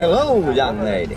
Hello, young lady.